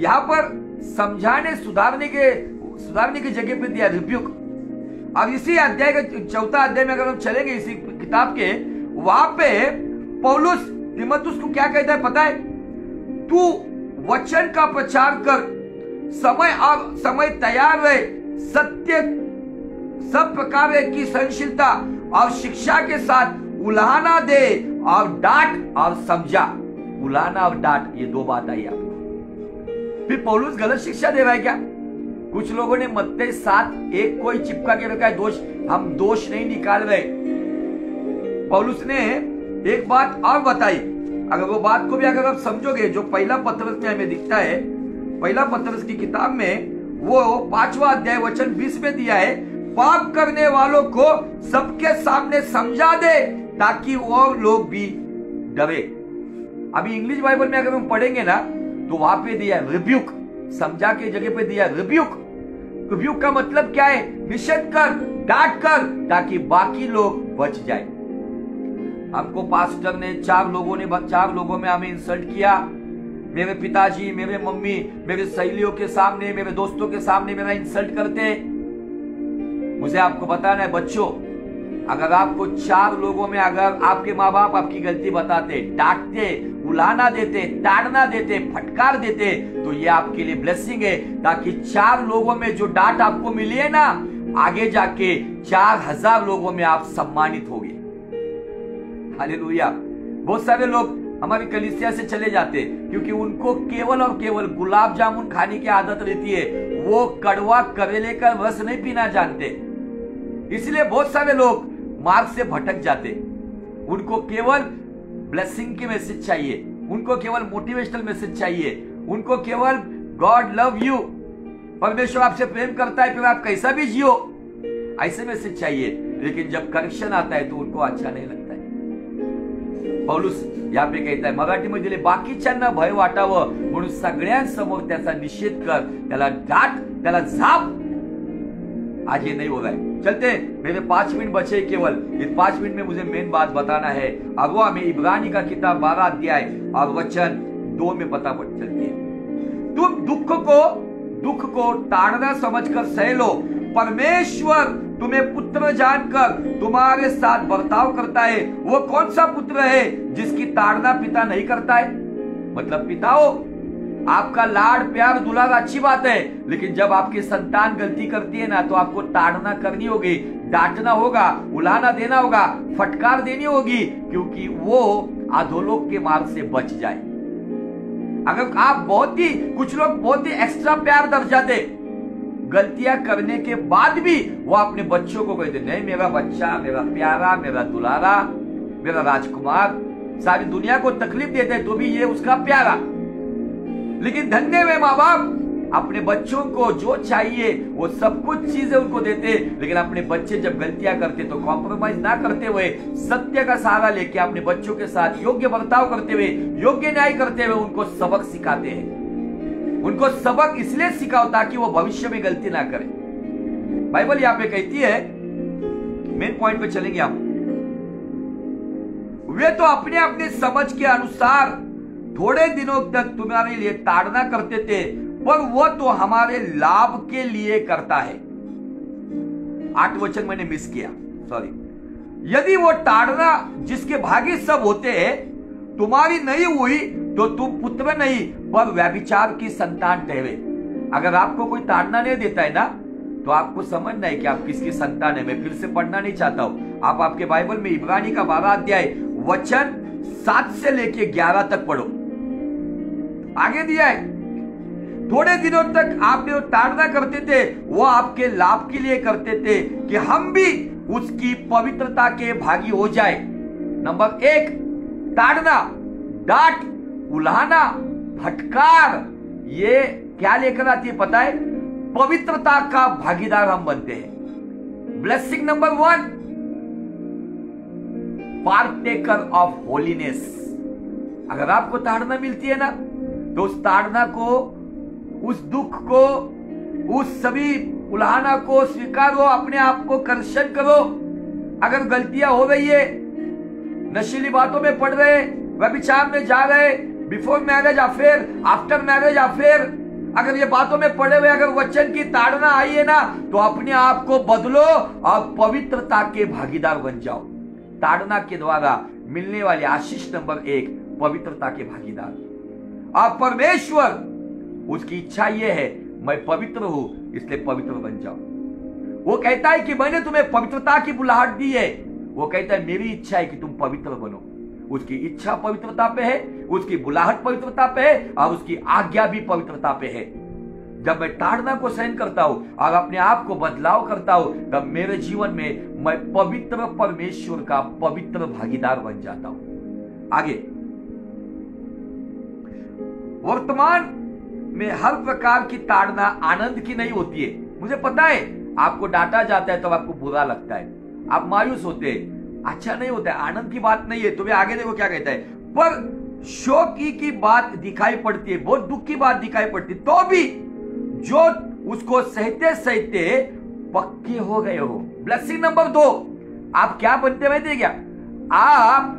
यहाँ पर समझाने, सुधारने के, सुधारने की जगह पे दिया रिब्यूक। अब इसी अध्याय का चौथा अध्याय में अगर हम चलेंगे इसी किताब के, वहाँ पे पौलुस तिमतुस को क्या कहता है पता है? तू वचन का प्रचार कर। समय और समय तैयार रहे। सत्य, सब प्रकार की सहनशीलता और शिक्षा के साथ उलाना दे और डांट और समझा। उलाना और डांट, ये दो बात आई आपको। फिर पौलुस गलत शिक्षा दे रहा है क्या? कुछ लोगों ने मत्ते साथ एक कोई चिपका के रखा है, दोष। हम दोष नहीं निकाल रहे। पौलुस ने एक बात और बताई। अगर वो बात को भी अगर आप समझोगे, जो पहला पत्र में हमें दिखता है, पहला पत्र की किताब में वो पांचवा अध्याय वचन बीस में दिया है, पाप करने वालों को सबके सामने समझा दे ताकि वो लोग भी डरे। अभी इंग्लिश बाइबल में अगर हम पढ़ेंगे ना तो वहाँ पे दिया रिब्यूक समझा के जगह पे दिया रिब्यूक रिब्यूक का मतलब क्या है? निषेध कर, डांट कर, ताकि बाकी लोग बच जाए। हमको पास्टर ने चार लोगों ने चार लोगों में हमें इंसल्ट किया। मेरे पिताजी, मेरे मम्मी, मेरे सहेलियों के सामने, मेरे दोस्तों के सामने मेरा इंसल्ट करते। मुझे आपको बताना है, बच्चों, अगर आपको चार लोगों में अगर आपके माँ बाप आपकी गलती बताते, डांटते उलाना देते, ताड़ना देते, फटकार देते तो ये आपके लिए ब्लेसिंग है। ताकि चार लोगों में जो डांट आपको मिली है ना, आगे जाके चार हज़ार लोगों में आप सम्मानित होगे। हालेलुया। बहुत सारे लोग हमारी कलिसिया से चले जाते क्योंकि उनको केवल और केवल गुलाब जामुन खाने की आदत रहती है। वो कड़वा करेले का रस नहीं पीना जानते। इसलिए बहुत सारे लोग मार्ग से भटक जाते उनको केवल ब्लेसिंग के मैसेज चाहिए, उनको केवल मोटिवेशनल मैसेज चाहिए, उनको केवल गॉड लव यू। परमेश्वर आपसे प्रेम करता है, फिर आप कैसा भी जियो, ऐसे मैसेज चाहिए। लेकिन जब करेक्शन आता है तो उनको अच्छा नहीं लगता। पौलुस या पे कहता है मराठीमध्ये बाकीच्यांना भय वाटावं म्हणून सगळ्यांसमोर त्याचा निषेध कर. त्याला डाट, त्याला झाप. आज ये नहीं हो रहा है चलते, मेरे पाँच मिनट बचे केवल. इस पाँच मिनट में मुझे मेन बात बताना है. अगवा हमें इब्रानी का किताब बारह अध्याय और वचन दो में पता पड़ चलती है. तुम दुख को दुख को टाड़ना समझकर सह लो. परमेश्वर तुम्हें पुत्र जानकर तुम्हारे साथ बर्ताव करता है, वो कौन सा पुत्र है जिसकी ताड़ना पिता नहीं करता है? मतलब पिताओ, आपका लाड प्यार दुलार अच्छी बात है, लेकिन जब आपकी संतान गलती करती है ना तो आपको ताड़ना करनी होगी, डांटना होगा उलाना देना होगा, फटकार देनी होगी, क्योंकि वो अधोलोक के मार्ग से बच जाए। अगर आप बहुत ही, कुछ लोग बहुत ही एक्स्ट्रा प्यार दर्शाते गलतियाँ करने के बाद भी वो अपने बच्चों को कहते, नहीं, मेरा बच्चा, मेरा प्यारा, मेरा दुलारा, मेरा राजकुमार, सारी दुनिया को तकलीफ़ देते तो भी ये उसका प्यारा। लेकिन धन्य वे माँ बाप अपने बच्चों को जो चाहिए, वो सब कुछ चीज़ें उनको देते, लेकिन अपने बच्चे जब गलतियाँ करते तो कॉम्प्रोमाइज ना करते हुए, सत्य का सहारा लेके अपने बच्चों के साथ योग्य बर्ताव करते हुए, योग्य न्याय करते हुए उनको सबक सिखाते हैं। उनको सबक इसलिए सिखाओ ताकि वो भविष्य में गलती ना करे। बाइबल यहाँ पे कहती है, मेन पॉइंट पे चलेंगे आप। वे तो अपने अपने समझ के अनुसार थोड़े दिनों तक तुम्हारे लिए ताड़ना करते थे, पर वो तो हमारे लाभ के लिए करता है। आठ वचन मैंने मिस किया सॉरी यदि वो ताड़ना जिसके भागी सब होते हैं, तुम्हारी नहीं हुई तो तुम पुत्र नहीं पर व्यभिचार की संतान ठहरे। अगर आपको कोई ताड़ना नहीं देता है ना तो आपको समझना है कि आप किसकी संतान है। मैं फिर से पढ़ना नहीं चाहता हूँ। आप आपके बाइबल में इब्रानी का बारह अध्याय, वचन सात से लेके ग्यारह तक पढ़ो। आगे दिया है, थोड़े दिनों तक आप जो ताड़ना करते थे, वो आपके लाभ के लिए करते थे कि हम भी उसकी पवित्रता के भागी हो जाए। नंबर एक, ताड़ना, डांट उल्हाना फटकार, ये क्या लेकर आती है पता है? पवित्रता का भागीदार हम बनते हैं। Blessing number one partaker of holiness अगर आपको ताड़ना मिलती है ना तो उस ताड़ना को, उस दुख को, उस सभी उल्हाना को स्वीकारो, अपने आप को कर्षण करो। अगर गलतियाँ हो रही है, नशीली बातों में पड़ रहे, व्यभिचार में जा रहे before marriage affair after marriage affair अगर ये बातों में पड़े हुए अगर वचन की ताड़ना आई है ना तो अपने आप को बदलो और पवित्रता के भागीदार बन जाओ। ताड़ना के द्वारा मिलने वाले आशीष नंबर एक, पवित्रता के भागीदार। और परमेश्वर, उसकी इच्छा यह है, मैं पवित्र हूँ, इसलिए पवित्र बन जाओ। वो कहता है कि मैंने तुम्हें पवित्रता की बुलाहट दी है। वो कहता है, मेरी इच्छा है कि तुम पवित्र बनो। उसकी इच्छा पवित्रता पे है, उसकी बुलाहट पवित्रता पे है, और उसकी आज्ञा भी पवित्रता पे है। जब मैं ताड़ना को सहन करता हूँ, और अपने आप को बदलाव करता हूँ, तब मेरे जीवन में मैं पवित्र परमेश्वर का पवित्र भागीदार बन जाता हूँ। आगे। वर्तमान में हर प्रकार की ताड़ना आनंद की नहीं होती है। मुझे पता है, आपको डांटा जाता है, तब तो आपको बुरा लगता है। आप मायूस होते हैं। अच्छा नहीं होता है, आनंद की बात नहीं है, तुम्हें आगे देखो क्या कहता है। पर शोक की बात दिखाई पड़ती है, बहुत दुख की बात दिखाई पड़ती है तो भी जो उसको सहते सहते पक्के हो गए हो। ब्लेसिंग नंबर दो, आप क्या बनते हुए क्या? आप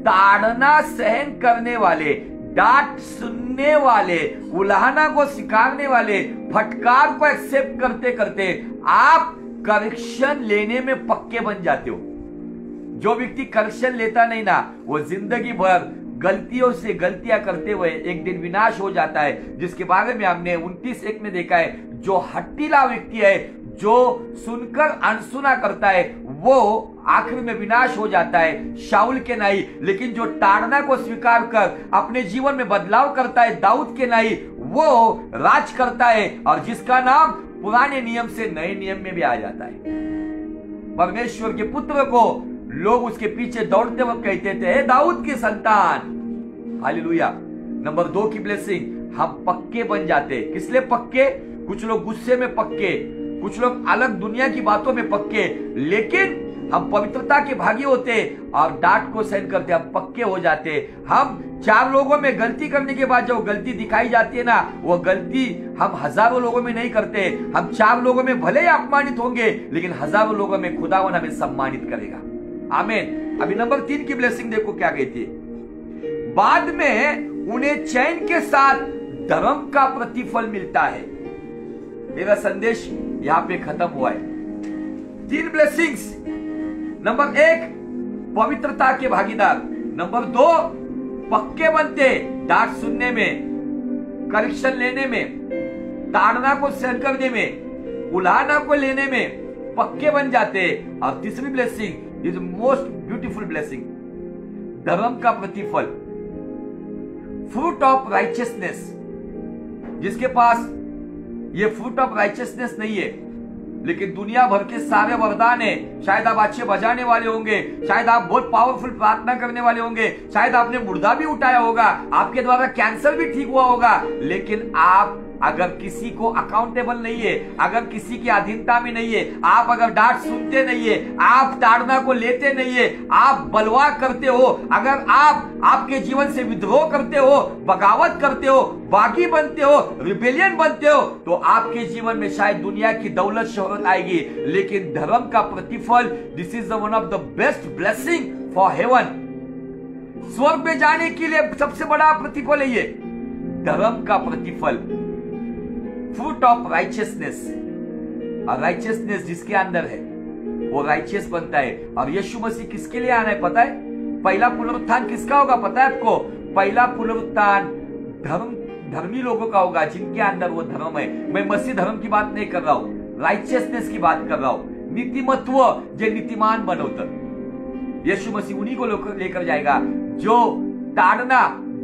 ताड़ना सहन करने वाले, डांट सुनने वाले, उलाहना को सिखाने वाले, फटकार को एक्सेप्ट करते करते आप करेक्शन लेने में पक्के बन जाते हो। जो व्यक्ति करेक्शन लेता नहीं ना, वो ज़िंदगी भर गलतियों से गलतियाँ करते हुए एक दिन विनाश हो जाता है। जिसके बारे में हमने उनतीस एक में देखा है, जो हट्टीला व्यक्ति है, जो सुनकर अनसुना करता है, वो आखिर में विनाश हो जाता है शाउल के नाई लेकिन जो ताड़ना को स्वीकार कर अपने जीवन में बदलाव करता है, दाऊद के नाई वो राज करता है, और जिसका नाम पुराने नियम से नए नियम में भी आ जाता है। परमेश्वर के पुत्र को लोग उसके पीछे दौड़ते वक्त कहते थे दाऊद की संतान! हालेलुया। नंबर दो की ब्लेसिंग, हम पक्के बन जाते। किस लिए पक्के? कुछ लोग गुस्से में पक्के, कुछ लोग अलग दुनिया की बातों में पक्के, लेकिन हम पवित्रता के भागी होते और डांट को सहन करते, हम पक्के हो जाते। हम चार लोगों में गलती करने के बाद जो गलती दिखाई जाती है ना, वो गलती हम हज़ारों लोगों में नहीं करते। हम चार लोगों में भले ही अपमानित होंगे, लेकिन हज़ारों लोगों में खुदावन हमें सम्मानित करेगा। आमीन। अभी नंबर तीन की ब्लेसिंग देखो क्या कहती है। बाद में उन्हें चैन के साथ धर्म का प्रतिफल मिलता है। मेरा संदेश यहाँ पे खत्म हुआ है। तीन ब्लेसिंग्स नंबर एक, पवित्रता के भागीदार। नंबर दो, पक्के बनते डांट सुनने में करेक्शन लेने में, ताड़ना को सहन करने में उलाना को लेने में पक्के बन जाते। और तीसरी blessing is most beautiful blessing धर्म का प्रतिफल फ्रूट ऑफ़ राइचियसनेस जिसके पास ये फ्रूट ऑफ़ राइचियसनेस नहीं है, लेकिन दुनिया भर के सारे वरदान है। शायद आप अच्छे बजाने वाले होंगे, शायद आप बहुत पावरफुल प्रार्थना करने वाले होंगे, शायद आपने मुर्दा भी उठाया होगा, आपके द्वारा कैंसर भी ठीक हुआ होगा, लेकिन आप अगर किसी को अकाउंटेबल नहीं है, अगर किसी की अधीनता में नहीं है, आप अगर डांट सुनते नहीं है, आप ताड़ना को लेते नहीं है, आप बलवा करते हो, अगर आप आपके जीवन से विद्रोह करते हो, बगावत करते हो, बागी बनते हो रिबेलियन बनते हो तो आपके जीवन में शायद दुनिया की दौलत शोहरत आएगी। लेकिन धर्म का प्रतिफल this is one of the best blessing for heaven स्वर्ग में जाने के लिए सबसे बड़ा प्रतिफल है ये। धर्म का प्रतिफल। फ्रूट ऑफ़ राइचियसनेस और राइचियसनेस जिसके अंदर है, वो राइचियस बनता है। और यीशु मसीह किसके लिए आना है पता है? पहला पुनरुत्थान किसका होगा पता है आपको? पहला पुनरुत्थान धर्म, धर्मी लोगों का होगा जिनके अंदर वो धर्म है। मैं मसीह धर्म की बात नहीं कर रहा हूँ राइचियसनेस की बात कर रहा हूँ। नीतिमत्व जो नीतिमान बनोतर यीशु मसीह उन्हीं को लेकर जाएगा जो ताड़ना,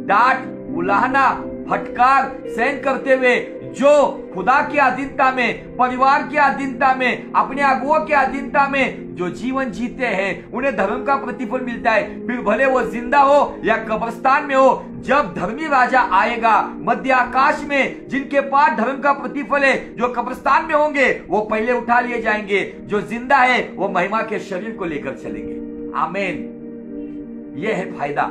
डांट, उलाहना, फटकार सहन करते हुए जो खुदा की अधीनता में, परिवार की अधीनता में, अपने अगुओं की अधीनता में जो जीवन जीते हैं, उन्हें धर्म का प्रतिफल मिलता है। फिर भले वो ज़िंदा हो या कब्रस्तान में हो, जब धर्मी राजा आएगा, मध्य आकाश में जिनके पास धर्म का प्रतिफल है, जो कब्रस्तान में होंगे, वो पहले उठा लिए जाएँगे। जो ज़िंदा है, वो महिमा के शरीर को लेकर चलेंगे। आमेन। यह है फ़ायदा।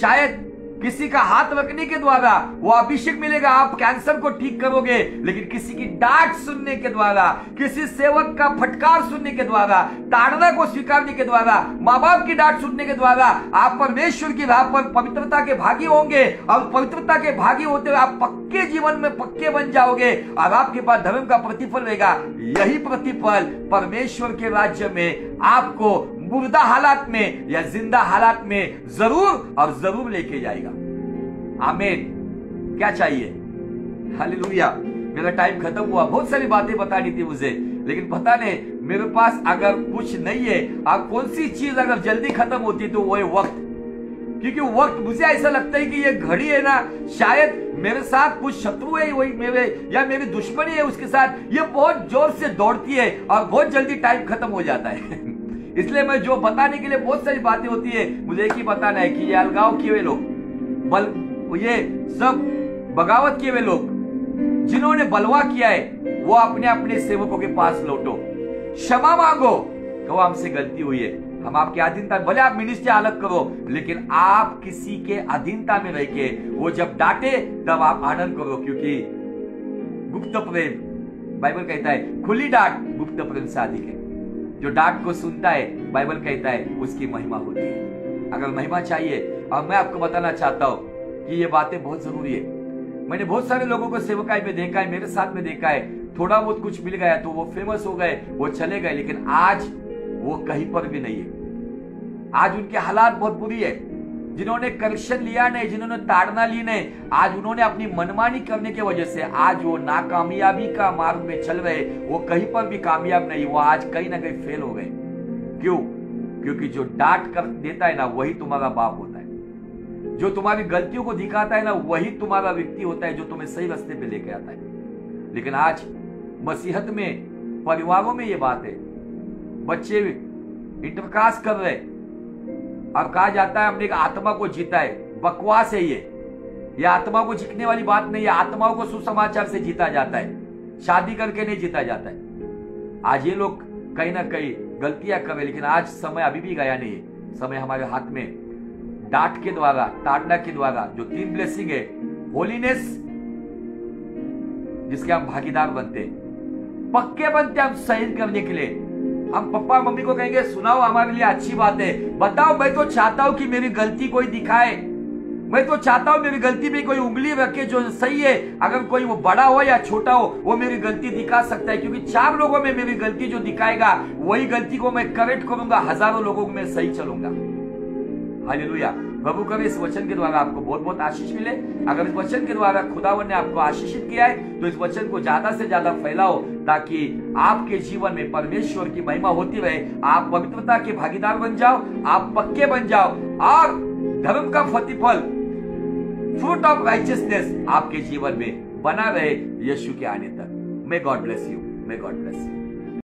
शायद किसी का हाथ रखने के द्वारा वो अभिषेक मिलेगा। आप कैंसर को ठीक करोगे, लेकिन किसी की डांट सुनने के द्वारा, किसी सेवक का फटकार सुनने के द्वारा, ताड़ना को स्वीकारने के द्वारा माँ बाप की डांट सुनने के द्वारा आप परमेश्वर की राह पर पवित्रता के भागी होंगे। और पवित्रता के भागी होते हुए आप पक्के जीवन में पक्के बन जाओगे। और आपके पास धर्म का प्रतिफल रहेगा। यही प्रतिफल परमेश्वर के राज्य में आपको मुर्दा हालात में या ज़िंदा हालात में ज़रूर और ज़रूर लेके जाएगा। आमीन। क्या चाहिए? हालेलुया। मेरा टाइम खत्म हुआ। बहुत सारी बातें बतानी थी मुझे, लेकिन पता नहीं, मेरे पास अगर कुछ नहीं है अब कौन सी चीज़ अगर जल्दी खत्म होती तो वो है वक्त। क्योंकि वक्त मुझे ऐसा लगता है कि ये घड़ी है ना, शायद मेरे साथ कुछ शत्रु है वही मेरे, या मेरी दुश्मनी है उसके साथ। ये बहुत ज़ोर से दौड़ती है और बहुत जल्दी टाइम खत्म हो जाता है। इसलिए मैं जो बताने के लिए बहुत सारी बातें होती है, मुझे एक ही बताना है कि ये अलगाव किए हुए लोग, बल, ये सब बगावत किए हुए लोग, जिन्होंने बलवा किया है, वो अपने अपने सेवकों के पास लौटो। क्षमा मांगो, कहो हमसे गलती हुई है। हम आपके अधीनता, भले आप मिनिस्ट्री अलग करो, लेकिन आप किसी के अधीनता में रह के, वो जब डांटे, तब आप आनंद करो, क्योंकि गुप्त प्रेम, बाइबल कहता है, खुली डांट गुप्त प्रेम से अधिक है। जो डाक को सुनता है, बाइबल कहता है, उसकी महिमा होती है। अगर महिमा चाहिए, और मैं आपको बताना चाहता हूँ कि ये बातें बहुत ज़रूरी है। मैंने बहुत सारे लोगों को सेवकाई में देखा है, मेरे साथ में देखा है। थोड़ा बहुत कुछ मिल गया तो वो फ़ेमस हो गए, वो चले गए, लेकिन आज वो कहीं पर भी नहीं है। आज उनके हालात बहुत बुरी है। जिन्होंने करेक्शन लिया नहीं, जिन्होंने ताड़ना ली नहीं, आज उन्होंने अपनी मनमानी करने की वजह से आज वो नाकामयाबी का मार्ग में चल रहे, वो कहीं पर भी कामयाब नहीं, वो आज कहीं ना कहीं फेल हो गए। क्यों? क्योंकि जो डांट कर देता है ना, वही तुम्हारा बाप होता है। जो तुम्हारी गलतियों को दिखाता है ना, वही तुम्हारा व्यक्ति होता है जो तुम्हें सही रास्ते पे लेके आता है। लेकिन आज मसीहत में, परिवारों में ये बात है। बच्चे इंटरकास्ट कर रहे और कहा जाता है हमने आत्मा को जीता है। बकवास है ये। ये आत्मा को जीतने वाली बात नहीं है। आत्माओं को सुसमाचार से जीता जाता है। शादी करके नहीं जीता जाता है। आज ये लोग कहीं ना कहीं गलतियाँ करे लेकिन आज समय अभी भी गया नहीं है। समय हमारे हाथ में। डांट के द्वारा, ताड़ना के द्वारा, जो तीन ब्लेसिंग है, होलीनेस, जिसके हम भागीदार बनते पक्के बनते हम सही करने के लिए। हम पप्पा मम्मी को कहेंगे, सुनाओ, हमारे लिए अच्छी बात है। बताओ, मैं तो चाहता हूँ कि मेरी गलती कोई दिखाए। मैं तो चाहता हूँ मेरी गलती पे कोई उंगली रखे जो सही है। अगर कोई वो बड़ा हो या छोटा हो, वो मेरी गलती दिखा सकता है। क्योंकि चार लोगों में मेरी गलती जो दिखाएगा, वही गलती को मैं करेक्ट करूँगा, हज़ारों लोगों को मैं सही चलूँगा। हालेलुया प्रभु कभी इस वचन के द्वारा आपको बहुत बहुत आशीष मिले। अगर इस वचन के द्वारा खुदावन ने आपको आशीषित किया है तो इस वचन को ज़्यादा से ज़्यादा फैलाओ, ताकि आपके जीवन में परमेश्वर की महिमा होती रहे। आप पवित्रता के भागीदार बन जाओ, आप पक्के बन जाओ, और धर्म का प्रतिफल फ्रूट ऑफ़ राइचियसनेस आपके जीवन में बना रहे यीशु के आने तक। May God bless you may God bless you